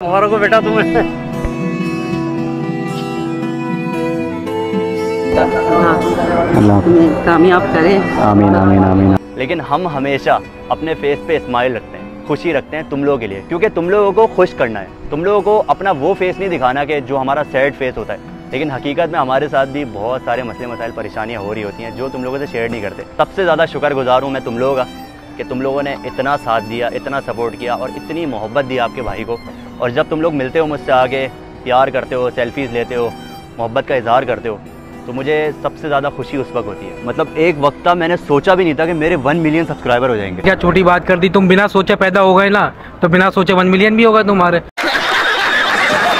मुबारक हो बेटा तुम्हें अल्लाह। कामयाब करे। आमीन आमीन आमीन। लेकिन हम हमेशा अपने फेस पे स्माइल रखते हैं खुशी रखते हैं तुम लोगों के लिए क्योंकि तुम लोगों को खुश करना है। तुम लोगों को अपना वो फेस नहीं दिखाना कि जो हमारा सैड फेस होता है। लेकिन हकीकत में हमारे साथ भी बहुत सारे मसले मसाइल परेशानियाँ हो रही होती हैं जो तुम लोगों से शेयर नहीं करते। सबसे ज़्यादा शुक्रगुजार हूँ मैं तुम लोगों का कि तुम लोगों ने इतना साथ दिया इतना सपोर्ट किया और इतनी मोहब्बत दी आपके भाई को। और जब तुम लोग मिलते हो मुझसे आगे, प्यार करते हो सेल्फीज़ लेते हो, मोहब्बत का इजहार करते हो तो मुझे सबसे ज़्यादा खुशी उस वक्त होती है। मतलब एक वक्त था, मैंने सोचा भी नहीं था कि मेरे वन मिलियन सब्सक्राइबर हो जाएँगे। क्या छोटी बात कर दी? तुम बिना सोचे पैदा हो गए ना तो बिना सोचे वन मिलियन भी होगा तुम्हारे।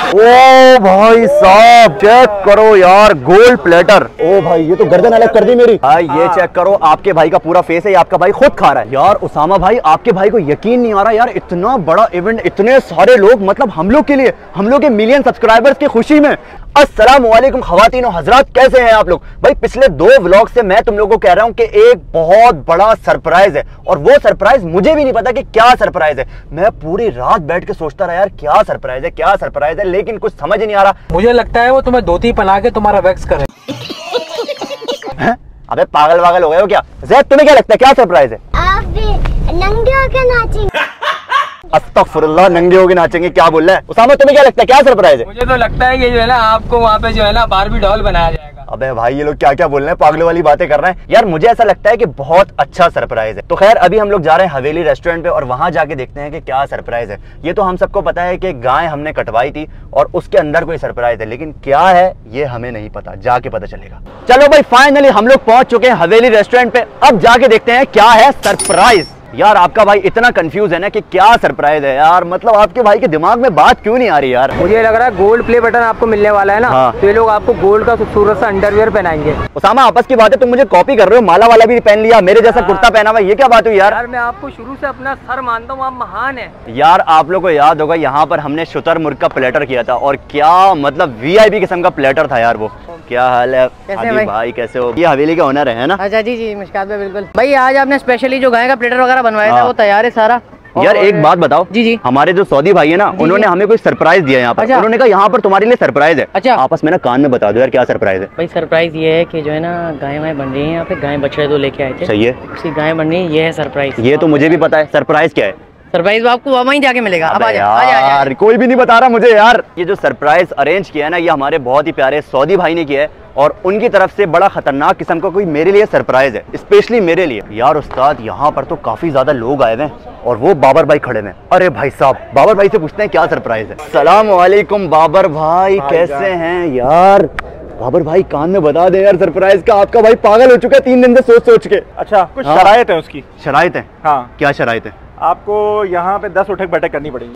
ओ भाई साहब चेक करो यार गोल्ड प्लेटर ओ भाई ये तो गर्दन अलग कर दी मेरी। भाई ये चेक करो आपके भाई का पूरा फेस है ये आपका भाई खुद खा रहा है। यार उसामा भाई आपके भाई को यकीन नहीं आ रहा यार इतना बड़ा इवेंट इतने सारे लोग मतलब हम लोग के लिए हम लोग के मिलियन सब्सक्राइबर्स की खुशी में। अस्सलाम वालेकुम खवातीन हजरात कैसे हैं आप लोग? भाई पिछले दो व्लॉग से मैं तुम लोगों को कह रहा हूँ कि एक बहुत बड़ा सरप्राइज़ है। और वो सरप्राइज़ मुझे भी नहीं पता कि क्या सरप्राइज़ है। मैं पूरी रात बैठ के सोचता रहा यार क्या सरप्राइज़ है क्या सरप्राइज़ है? लेकिन कुछ समझ नहीं आ रहा। मुझे लगता है वो तुम्हें धोती पहना के तुम्हारा वैक्स करे। हैं? अबे पागल वागल हो गए हो क्या? जैद तुम्हें क्या लगता है क्या सरप्राइज़ है? आप भी नंगे होकर नाचेंगे। अस्तगफुरुल्लाह नंगे होके नाचेंगे क्या बोल रहा है? उसामा तुम्हें क्या लगता है? क्या सरप्राइज़ है? मुझे तो लगता है कि जो है ना आपको वहाँ पे जो है ना बारबी डॉल बनाया जाएगा। अबे भाई ये लोग क्या क्या बोल रहे हैं? पागलों वाली बातें कर रहे हैं। यार मुझे ऐसा लगता है कि बहुत अच्छा सरप्राइज़ है। तो खैर अभी हम लोग जा रहे हैं हवेली रेस्टोरेंट पे और वहाँ जाके देखते हैं कि क्या सरप्राइज़ है। ये तो हम सबको पता है कि गाय हमने कटवाई थी और उसके अंदर कोई सरप्राइज़ है लेकिन क्या है ये हमें नहीं पता। जाके पता चलेगा। चलो भाई फाइनली हम लोग पहुँच चुके हैं हवेली रेस्टोरेंट पे। अब जाके देखते हैं क्या है सरप्राइज़। यार आपका भाई इतना कंफ्यूज है ना कि क्या सरप्राइज़ है यार। मतलब आपके भाई के दिमाग में बात क्यों नहीं आ रही यार? मुझे लग रहा है गोल्ड प्ले बटन आपको मिलने वाला है ना हाँ। तो ये लोग आपको गोल्ड का खूबसूरत सा अंडरवेयर पहनाएँगे। उसामा आपस की बात है तुम मुझे कॉपी कर रहे हो माला वाला भी पहन लिया मेरे जैसा कुर्ता पहना हुआ ये क्या बात हुई यार? यार मैं आपको शुरू से अपना सर मानता हूँ आप महान है। यार आप लोग को याद होगा यहाँ पर हमने शुतर मुर्ग का प्लेटर किया था और क्या मतलब वीआईपी किस्म का प्लेटर था यार वो। क्या हाल है? हाजी भाई? भाई कैसे हो? ये हवेली का ओनर है ना? अच्छा जी जी मुश्कात में बिल्कुल। भाई आज आपने स्पेशली जो गाय का प्लेटर वगैरह बनवाया था हाँ। वो तैयार है सारा? यार एक बात बताओ। जी जी। हमारे जो सऊदी भाई है ना उन्होंने। हमें कोई सरप्राइज़ दिया यहाँ पर। अच्छा। उन्होंने कहा यहाँ पर तुम्हारे लिए सरप्राइज़ है। अच्छा। आपस में ना कान में बता दो यार क्या सरप्राइज़ है? भाई सरप्राइज़ ये है कि जो है ना गाय वाय बन रही है यहाँ पे गाय बछड़े दो लेके आए थे। सही है। गाय बन रही है ये है सरप्राइज़ ये तो मुझे भी पता है। सरप्राइज़ क्या है? सरप्राइज़ आपको वहीं जाके मिलेगा। अब अबे आ जा आ जा, आ जा। कोई भी नहीं बता रहा मुझे यार। ये जो सरप्राइज़ अरेंज किया है ना ये हमारे बहुत ही प्यारे सऊदी भाई ने किया है और उनकी तरफ़ से बड़ा खतरनाक किस्म का कोई मेरे लिए सरप्राइज़ है स्पेशली मेरे लिए। यार उस्ताद यहाँ पर तो काफ़ी ज़्यादा लोग आए हुए हैं और वो बाबर भाई खड़े हैं। अरे भाई साहब बाबर भाई से पूछते हैं क्या सरप्राइज़ है। सलाम वालेकुम बाबर भाई कैसे हैं यार? बाबर भाई कान में बता दे यार सरप्राइज़ का आपका भाई पागल हो चुका है तीन दिन से सोच सोच के। अच्छा कुछ हाँ। शरायत है उसकी? शराइत है? हाँ। क्या शराइत है? आपको यहाँ पे दस उठक बैठक करनी पड़ेगी।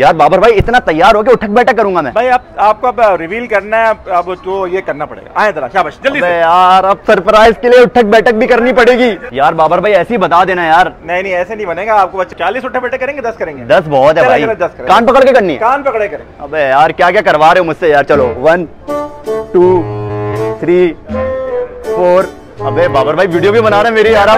यार बाबर भाई इतना तैयार हो के उठक बैठक करूँगा मैं। भाई आप आपको अब रिवील करना है अब- अब तो ये करना पड़ेगा। आए जरा शाबाश जल्दी से। यार अब सरप्राइज़ के लिए उठक बैठक भी करनी पड़ेगी। यार बाबर भाई ऐसे ही बता देना यार। नहीं नहीं ऐसे नहीं बनेगा आपको बच्चे चालीस उठक बैठक करेंगे दस करेंगे। दस बहुत है भाई। दस कान पकड़ के करनी है। कान पकड़े करेंगे अब यार क्या क्या करवा रहे हो मुझसे यार? चलो वन टू थ्री फोर अबे बाबर भाई वीडियो भी बना रहे हैं मेरी यार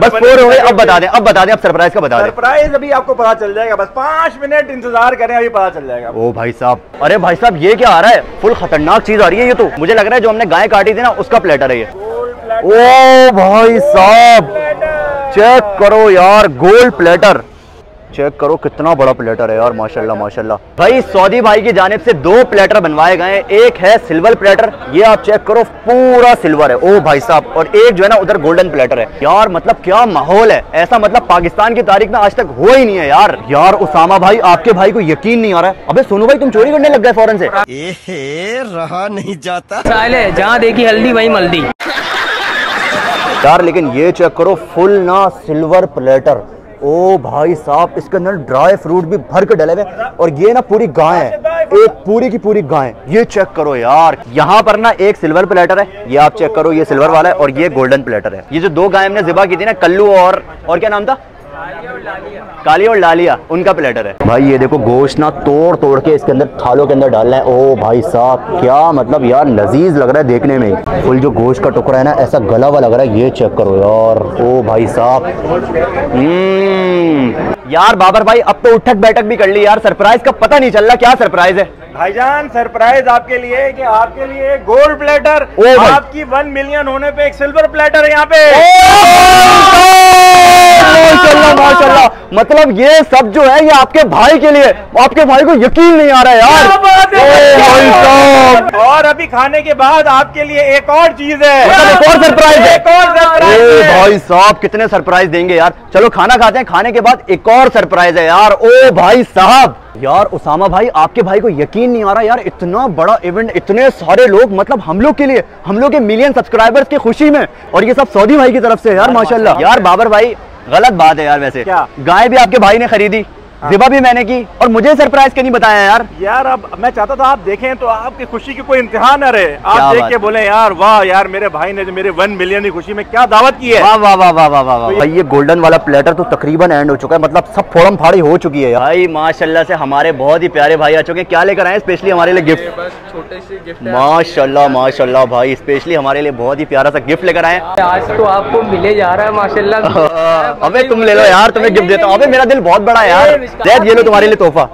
बस फोर हो गए। अब बता दें अब बता दें अब सरप्राइज़ का बता दें। सरप्राइज़ अभी आपको पता चल जाएगा बस पाँच मिनट इंतज़ार करें अभी पता चल जाएगा। ओ भाई साहब अरे भाई साहब ये क्या आ रहा है? फुल खतरनाक चीज़ आ रही है ये तो। मुझे लग रहा है जो हमने गाय काटी थी ना उसका प्लेटर है ये। ओ भाई साहब चेक करो यार गोल्ड प्लेटर चेक करो कितना बड़ा प्लेटर है यार माशाल्लाह माशाल्लाह। भाई सऊदी भाई की जानिब से दो प्लेटर बनवाए गए हैं। एक है सिल्वर प्लेटर ये आप चेक करो पूरा सिल्वर है। ओ भाई साहब और एक जो है ना उधर गोल्डन प्लेटर है। यार मतलब क्या माहौल है? ऐसा मतलब पाकिस्तान की तारीख में आज तक हुआ ही नहीं है यार। यार उसामा भाई आपके भाई को यकीन नहीं आ रहा है। अबे सोनू भाई तुम चोरी करने लग गए फ़ौरन से। साले जहाँ देखी हल्दी वहीं मल्दी। यार लेकिन ये चेक करो फुल ना सिल्वर प्लेटर ओ भाई साहब, इसके अंदर ड्राई फ्रूट भी भर के डले हुए और ये ना पूरी गाय है। एक पूरी की पूरी गाय। ये चेक करो यार। यहाँ पर ना एक सिल्वर प्लेटर है। ये आप चेक करो, ये सिल्वर वाला है और ये गोल्डन प्लेटर है। ये जो दो गाय हमने जिबा की थी ना, कल्लू और और क्या नाम था? काली और डालिया उनका प्लेटर है। भाई, ये देखो, गोश्त ना तोड़ तोड़ के इसके अंदर थालों के अंदर डालना है। ओ भाई साहब, क्या मतलब यार, लजीज लग रहा है देखने में। फुल जो गोश्त का टुकड़ा है ना, ऐसा गला हुआ लग रहा है, ये चेक करो यार। ओ भाई साहब। हम्म। यार बाबर भाई अब तो उठक बैठक भी कर ली यार। सरप्राइज़ का पता नहीं चल रहा क्या सरप्राइज़ है? भाईजान सरप्राइज़ आपके लिए कि आपके लिए गोल्ड प्लेटर आपकी वन मिलियन होने पे एक सिल्वर प्लेटर है यहाँ पे। माशाल्लाह माशाल्लाह। मतलब ये सब जो है ये आपके भाई के लिए। आपके भाई को यकीन नहीं आ रहा है यार। है? और अभी खाने के बाद आपके लिए एक और चीज़ है। मतलब एक और सरप्राइज़ है। एक और सरप्राइज़ भाई साहब कितने सरप्राइज़ देंगे यार। चलो खाना खाते हैं। खाने के बाद एक और सरप्राइज़ है यार। ओ भाई साहब। यार उसामा भाई आपके भाई को यकीन नहीं आ रहा यार इतना बड़ा इवेंट इतने सारे लोग मतलब हम लोग के लिए हम लोग के मिलियन सब्सक्राइबर्स की खुशी में। और ये सब सऊदी भाई की तरफ़ से यार माशाल्लाह। यार बाबर भाई गलत बात है यार वैसे क्या? गाय भी आपके भाई ने खरीदी जिबा भी मैंने की और मुझे सरप्राइज़ क्यों नहीं बताया यार? यार अब मैं चाहता था आप देखें तो आपकी खुशी की कोई इम्तिहान न रहे। आप देख के बोले यार वाह यार मेरे भाई ने जो मेरे वन मिलियन की खुशी में क्या दावत की है? वाह वाह वाह वाह वाह वाह वाह। भाई ये गोल्डन वाला प्लेटर तो तकरीबन एंड हो चुका है। मतलब सब फोड़म फाड़ी हो चुकी है भाई माशाल्लाह से हमारे बहुत ही प्यारे भाई आ चुके हैं। क्या लेकर आए स्पेशली हमारे लिए गिफ्ट बस छोटे से गिफ्ट माशाल्लाह माशाल्लाह भाई स्पेशली हमारे लिए बहुत ही प्यारा सा गिफ्ट लेकर आए आज तो आपको मिले जा रहा है माशाल्लाह। अबे तुम ले लो यार तुम्हें गिफ्ट देता हूँ। अबे मेरा दिल बहुत बड़ा है यार। जैद ये लो तुम्हारे लिए तोहफा।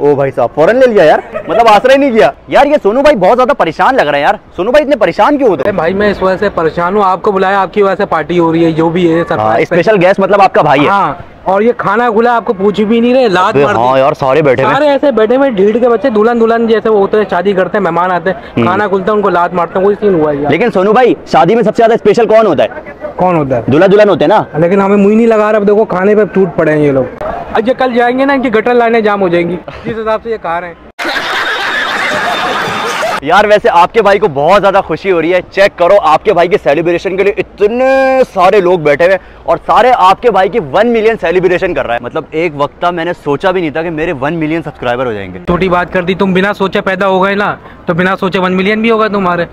ओ भाई साहब फ़ौरन ले लिया यार। मतलब आश्रय ही नहीं किया। यार ये सोनू भाई बहुत ज़्यादा परेशान लग रहा है यार। सोनू भाई इतने परेशान क्यों होते हैं भाई मैं इस वजह से परेशान हूँ आपको बुलाया आपकी वजह से पार्टी हो रही है जो भी है सर स्पेशल गेस्ट मतलब आपका भाई है। हाँ और ये खाना खुला आपको पूछ भी नहीं रहे लात मार हाँ यार सारे बैठे सारे ऐसे बैठे हुए ढीढ़ के बच्चे दुल्हन दुल्हन जैसे वो होते हैं शादी करते हैं मेहमान आते हैं खाना खुलता है उनको लात मारते हैं वही सीन हुआ है लेकिन सोनू भाई शादी में सबसे ज़्यादा स्पेशल कौन होता है? कौन होता है? दुल्हन दुल्हन होते हैं ना? लेकिन हमें मुँह नहीं लगा रहा अब देखो खाने पर टूट पड़े हैं ये लोग। अच्छा ये कल जाएँगे ना इनकी गटर लाने जाम हो जाएँगी। जिस हिसाब से ये कहा रहे हैं। यार वैसे आपके भाई को बहुत ज़्यादा खुशी हो रही है। चेक करो आपके भाई के सेलिब्रेशन के लिए इतने सारे लोग बैठे हुए हैं और सारे आपके भाई की वन मिलियन सेलिब्रेशन कर रहा है। मतलब एक वक्ता मैंने सोचा भी नहीं था कि मेरे वन मिलियन सब्सक्राइबर हो जाएँगे। छोटी बात कर दी तुम बिना सोचे पैदा हो गए ना तो बिना सोचे वन मिलियन भी होगा तुम्हारे।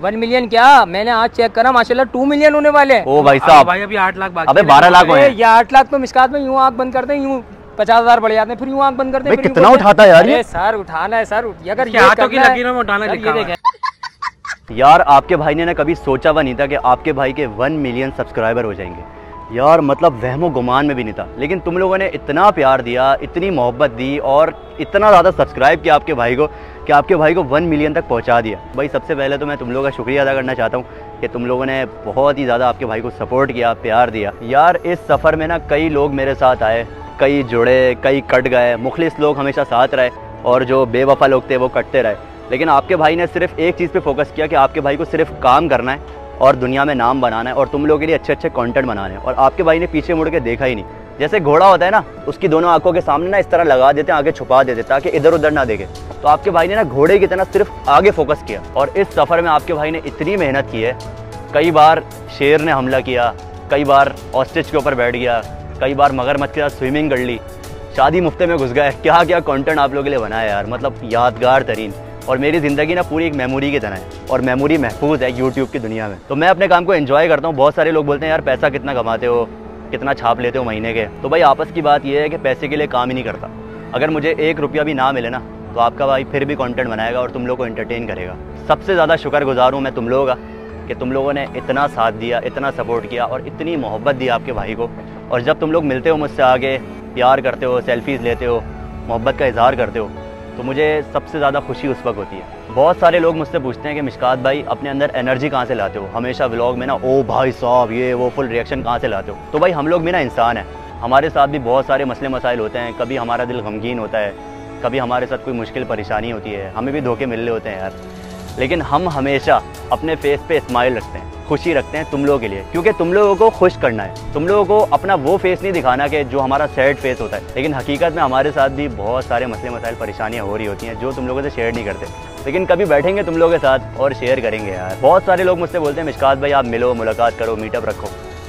वन मिलियन क्या? मैंने आज चेक करा माशाल्लाह टू मिलियन होने वाले हैं। ओ भाई हाँ, साहब भाई अभी आठ लाख बाकी अबे बारह लाख अरे ये आठ लाख तो मिसकात में यूँ आँख बंद करते हैं यूँ। पचास हज़ार बढ़ जाते हैं फिर यूँ आँख बंद करते हैं कितना उठाता है यार ये? सर उठाना है सर अगर ये हाथों की लकीरों में उठाना लिखा ये हुआ देखें। यार आपके भाई ने ना कभी सोचा हुआ नहीं था कि आपके भाई के वन मिलियन सब्सक्राइबर हो जाएँगे। यार मतलब वहमो गुमान में भी नहीं था। लेकिन तुम लोगों ने इतना प्यार दिया इतनी मोहब्बत दी और इतना ज़्यादा सब्सक्राइब किया आपके भाई को कि आपके भाई को वन मिलियन तक पहुँचा दिया। भाई सबसे पहले तो मैं तुम लोगों का शुक्रिया अदा करना चाहता हूँ कि तुम लोगों ने बहुत ही ज़्यादा आपके भाई को सपोर्ट किया प्यार दिया। यार इस सफ़र में ना कई लोग मेरे साथ आए। कई जुड़े, कई कट गए। मुखलिस लोग हमेशा साथ रहे और जो बेवफा लोग थे वो कटते रहे। लेकिन आपके भाई ने सिर्फ़ एक चीज़ पे फोकस किया कि आपके भाई को सिर्फ़ काम करना है और दुनिया में नाम बनाना है और तुम लोगों के लिए अच्छे अच्छे कंटेंट बनाने हैं। और आपके भाई ने पीछे मुड़ के देखा ही नहीं। जैसे घोड़ा होता है ना, उसकी दोनों आँखों के सामने ना इस तरह लगा देते हैं, आगे छुपा देते ताकि इधर उधर ना देखे। तो आपके भाई ने ना घोड़े की तरह सिर्फ़ आगे फोकस किया। और इस सफ़र में आपके भाई ने इतनी मेहनत की है। कई बार शेर ने हमला किया, कई बार ऑस्टिच के ऊपर बैठ गया कई बार मगरमच्छ के साथ स्विमिंग कर ली। शादी मुफ्ते में घुस गए। क्या क्या कंटेंट आप लोगों के लिए बनाया यार? मतलब यादगार तरीन। और मेरी ज़िंदगी ना पूरी एक मेमोरी की तरह है। और मेमोरी महफूज है यूट्यूब की दुनिया में। तो मैं अपने काम को एंजॉय करता हूँ। बहुत सारे लोग बोलते हैं, यार, पैसा कितना कमाते हो? कितना छाप लेते हो महीने के? तो भाई, आपस की बात यह है कि पैसे के लिए काम ही नहीं करता। अगर मुझे एक रुपया भी ना मिले ना तो आपका भाई फिर भी कंटेंट बनाएगा और तुम लोग को एंटरटेन करेगा। सबसे ज़्यादा शुक्रगुजार हूँ मैं तुम लोगों का कि तुम लोगों ने इतना साथ दिया, इतना सपोर्ट किया और इतनी मोहब्बत दी आपके भाई को। और जब तुम लोग मिलते हो मुझसे आगे, प्यार करते हो सेल्फीज़ लेते हो, मोहब्बत का इजहार करते हो तो मुझे सबसे ज़्यादा खुशी उस वक्त होती है। बहुत सारे लोग मुझसे पूछते हैं कि मिशकात भाई, अपने अंदर एनर्जी कहाँ से लाते हो? हमेशा व्लॉग में ना, ओ भाई साहब, ये, वो फुल रिएक्शन कहाँ से लाते हो? तो भाई, हम लोग भी ना इंसान है। हमारे साथ भी बहुत सारे मसले मसाइल होते हैं। कभी हमारा दिल गमगीन होता है, कभी हमारे साथ कोई मुश्किल परेशानी होती है। हमें भी धोखे मिल रहे होते हैं यार। लेकिन हम हमेशा अपने फेस पे स्माइल रखते हैं। खुशी रखते हैं तुम लोगों के लिए, क्योंकि तुम लोगों को खुश करना है। तुम लोगों को अपना वो फेस नहीं दिखाना कि जो हमारा सैड फेस होता है। लेकिन हकीकत में हमारे साथ भी बहुत सारे मसले मसाइल परेशानियाँ हो रही होती हैं, जो तुम लोगों से शेयर नहीं करते। लेकिन कभी बैठेंगे तुम लोगों के साथ और शेयर करेंगे यार। बहुत सारे लोग मुझसे बोलते हैं, मिशकात भाई, आप मिलो, मुलाकात करो मीटअप रखो।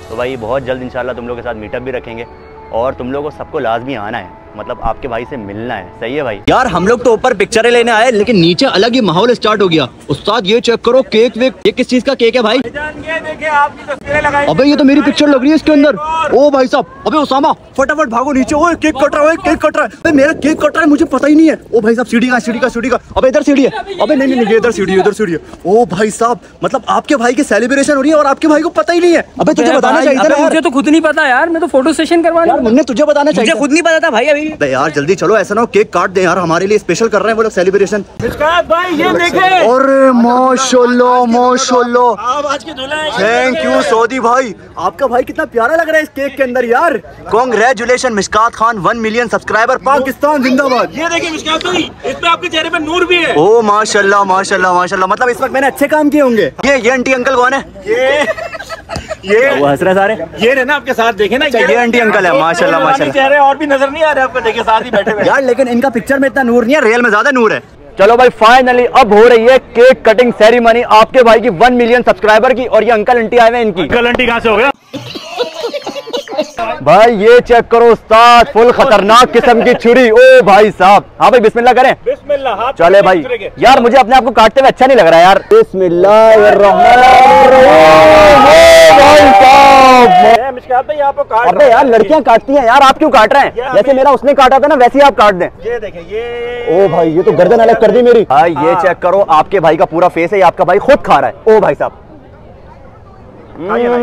तो भाई, बहुत जल्द इंशाल्लाह तुम लोग के साथ मीटअप भी रखेंगे और तुम लोगों को सबको लाजमी आना है। मतलब आपके भाई से मिलना है। सही है भाई? यार हम लोग तो ऊपर पिक्चरें लेने आए लेकिन नीचे अलग ही माहौल स्टार्ट हो गया। उस्ताद ये चेक करो केक वेक ये किस चीज़ का केक है भाई? ये देखिए आपकी तस्वीरें लगाई अबे ये तो मेरी पिक्चर लग रही है इसके अंदर। ओ भाई साहब अबे उसामा फटाफट भागो नीचे। ओए केक कट रहा है केक कट रहा है। अबे मेरा केक कट रहा है मुझे पता ही नहीं है। ओ भाई साहब सीढ़ी का सीढ़ी का सीढ़ी का। अबे इधर सीढ़ी है। अबे नहीं नहीं नहीं इधर सीढ़ी है इधर सीढ़ी है। ओ भाई साहब मतलब आपके भाई की सेलिब्रेशन हो रही है और आपके भाई को पता ही नहीं है। अबे तुझे बताना चाहिए मुझे तो खुद नहीं पता यार मैं तो फ़ोटो सेशन करवाने यार मुन्ने तुझे बताना चाहिए खुद नहीं पता था भाई अभी अबे यार जल्दी चलो ऐसा ना हो केक काट दे यार हमारे लिए स्पेशल कर रहे हैं वो लोग सेलिब्रेशन भाई ये देखे। अरे माशाल्लाह माशाल्लाह। आप आज के दूल्हे थैंक यू सऊदी भाई। आपका भाई कितना प्यारा लग रहा है इस केक के अंदर यार। Congratulation Mishkat Khan one million subscriber Pakistan जिंदाबाद। ये देखिए मिशकात भाई इस पे आपके चेहरे पे नूर भी है। ओ माशाल्लाह माशाल्लाह माशाल्लाह। मतलब इस वक्त मैंने अच्छे काम किए होंगे। ये ये आंटी अंकल कौन है? ये ये वो हंस रहे सारे ये रहना आपके साथ देखे ना ये आंटी अंकल है माशाल्लाह माशाल्लाह चेहरे और भी नज़र नहीं आ रहे आपको देखिए साथ ही बैठे हुए यार लेकिन इनका पिक्चर में इतना नूर नहीं है रियल में ज़्यादा नूर है चलो भाई फाइनली अब हो रही है केक कटिंग सेरेमनी आपके भाई की वन मिलियन सब्सक्राइबर की और ये अंकल आंटी आए हुए हैं इनकी गलंटी कहाँ से हो गया भाई ये चेक करो उस्ताद फुल खतरनाक किस्म की छुरी ओ भाई साहब हाँ भाई बिस्मिल्लाह करें बिस्मिल्लाह हाथ चले भाई यार मुझे अपने आप को काटते हुए अच्छा नहीं लग रहा है यार बिस्मिल्लाह अबे यार लड़कियाँ काटती हैं। यार आप क्यों काट रहे हैं? जैसे मेरा उसने काटा था ना वैसे ही आप काट दें। ये देखें ये ओ भाई ये तो गर्दन अलग कर दी मेरी। हाँ ये चेक करो आपके भाई का पूरा फेस है ये आपका भाई खुद खा रहा है। ओ भाई साहब। खाइए है?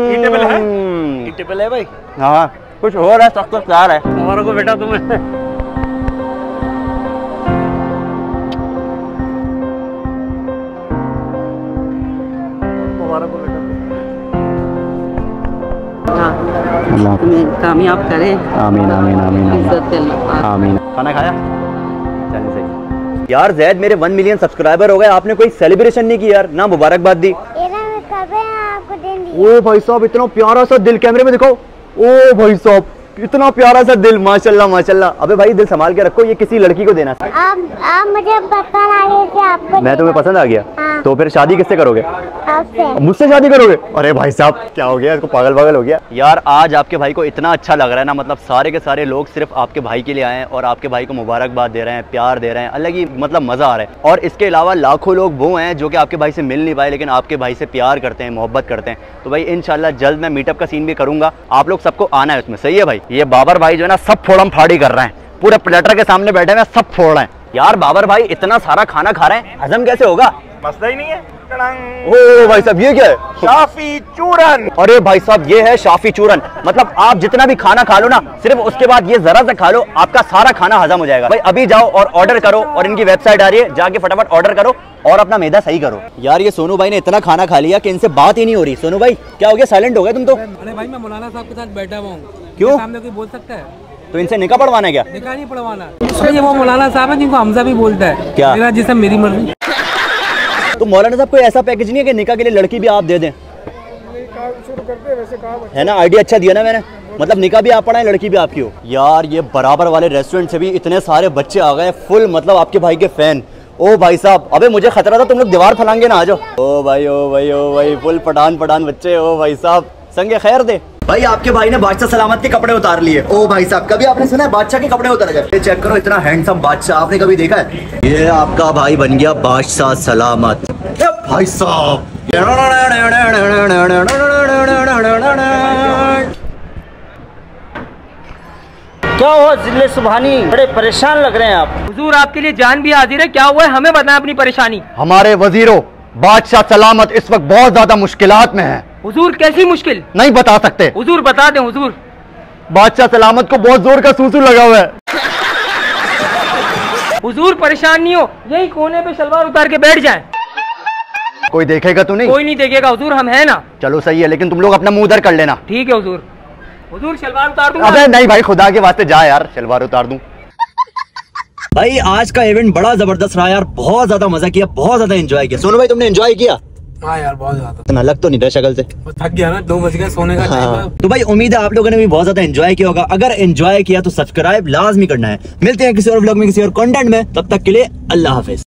हम्म, है भाई। हाँ। कुछ हो रहा है सख्त प्यार है। हमारा को बेटा तुम्हें हाफिज़। कामयाब करे। आमीन आमीन आमीन आमीन। आमीन। खाना खाया? चलिए सही। यार जैद मेरे वन मिलियन सब्सक्राइबर हो गए। आपने कोई सेलिब्रेशन नहीं की यार ना मुबारकबाद दी। ये ना मैं कब आपको दी ओ भाई साहब इतना प्यारा सा दिल कैमरे में दिखाओ। ओ भाई साहब। इतना प्यारा सा दिल माशाल्लाह माशाल्लाह। अबे भाई दिल संभाल के रखो ये किसी लड़की को देना। आप आप मुझे पसंद आ थे आपको मैं तुम्हें पसंद आ गया। हाँ। तो फिर शादी किससे करोगे? मुझसे शादी करोगे? अरे भाई साहब क्या हो गया? इसको पागल पागल हो गया। यार आज आपके भाई को इतना अच्छा लग रहा है ना मतलब सारे के सारे लोग सिर्फ़ आपके भाई के लिए आए हैं और आपके भाई को मुबारकबाद दे रहे हैं प्यार दे रहे हैं अलग ही मतलब मज़ा आ रहा है। और इसके अलावा लाखों लोग वो हैं जो कि आपके भाई से मिल नहीं पाए लेकिन आपके भाई से प्यार करते हैं मोहब्बत करते हैं। तो भाई इंशाल्लाह जल्द मैं मीटअप का सीन भी करूँगा। आप लोग सबको आना है उसमें सही है भाई? ये बाबर भाई जो है ना सब फोड़म फाड़ी कर रहे हैं। पूरे प्लेटर के सामने बैठे हुए सब फोड़ रहे हैं। यार बाबर भाई इतना सारा खाना खा रहे हैं हजम कैसे होगा? मसला ही नहीं है। ओ भाई साहब ये क्या है? शाफी चूरन। अरे भाई साहब ये है शाफी चूरन। मतलब आप जितना भी खाना खा लो ना सिर्फ़ उसके बाद ये जरा सा खा लो आपका सारा खाना हजम हो जाएगा। भाई अभी जाओ और ऑर्डर करो और इनकी वेबसाइट आ रही है जाके फटाफट ऑर्डर करो और अपना मैदा सही करो। यार ये सोनू भाई ने इतना खाना खा लिया कि इनसे बात ही नहीं हो रही। सोनू भाई क्या हो गया? साइलेंट हो गया तुम तो? अरे भाई मैं मौलाना साहब के साथ बैठा हुआ हूँ। क्यों? सामने कोई बोल सकता है? तो इनसे निकाह पढ़वाना है क्या? निकाह नहीं पढ़वाना। इसलिए वो मौलाना साहब है जिनको हमजा भी बोलता है। क्या? मेरा जिसम मेरी मर्ज़ी। तो मौलाना साहब कोई ऐसा पैकेज नहीं है कि निकाह के लिए लड़की भी आप दे दें? है ना? आइडिया अच्छा दिया ना मैंने? मतलब निकाह भी आप पढ़ाएँ लड़की भी आपकी हो? यार ये बराबर वाले रेस्टोरेंट से भी इतने सारे बच्चे आ गए फुल मतलब आपके भाई के फ़ैन ओ भाई साहब अबे मुझे खतरा था तुम लोग दीवार फलांगे ना आ जाओ। ओ भाई ओ भाई ओ भाई फुल पठान पठान बच्चे ओ भाई साहब। संगे खैर दे। भाई आपके भाई ने बादशाह सलामत के कपड़े उतार लिए। ओ भाई साहब कभी आपने सुना है बादशाह के कपड़े उतारे जाते चेक करो इतना हैंडसम बादशाह आपने कभी देखा है? ये आपका भाई बन गया बादशाह सलामत। भाई साहब क्या हुआ ज़िले सुबहानी? बड़े परेशान लग रहे हैं आप। हुजूर आपके लिए जान भी हाजिर है। क्या हुआ है? हमें बताएँ अपनी परेशानी। हमारे वजीरों बादशाह सलामत इस वक्त बहुत ज़्यादा मुश्किलात में है। हुजूर कैसी मुश्किल? नहीं बता सकते। हुजूर बता दें हुजूर। बादशाह सलामत को बहुत ज़ोर का सूसू लगा हुआ है। हुजूर परेशान नहीं हो यही कोने पे शलवार उतार के बैठ जाए। कोई देखेगा तो नहीं? कोई नहीं देखेगा हुजूर हम है ना। चलो सही है लेकिन तुम लोग अपना मुँह उधर कर लेना। ठीक है हुजूर। हुजूर शलवार उतार दूँगा। अबे नहीं भाई खुदा के वास्ते जा यार शलवार उतार दूँ। भाई आज का इवेंट बड़ा ज़बरदस्त रहा यार बहुत ज़्यादा मज़ा किया बहुत ज़्यादा एंजॉय किया। सोनू भाई तुमने एंजॉय किया? हाँ यार बहुत ज़्यादा। इतना लग तो नहीं रहा शक्ल से। थक गया ना दो बज गए सोने का हाँ। तो भाई उम्मीद है आप लोगों ने भी बहुत ज़्यादा एंजॉय किया होगा। अगर एंजॉय किया तो सब्सक्राइब लाजमी करना है। मिलते हैं किसी और ब्लॉग में किसी और कंटेंट में। तब तक के लिए अल्लाह हाफिज।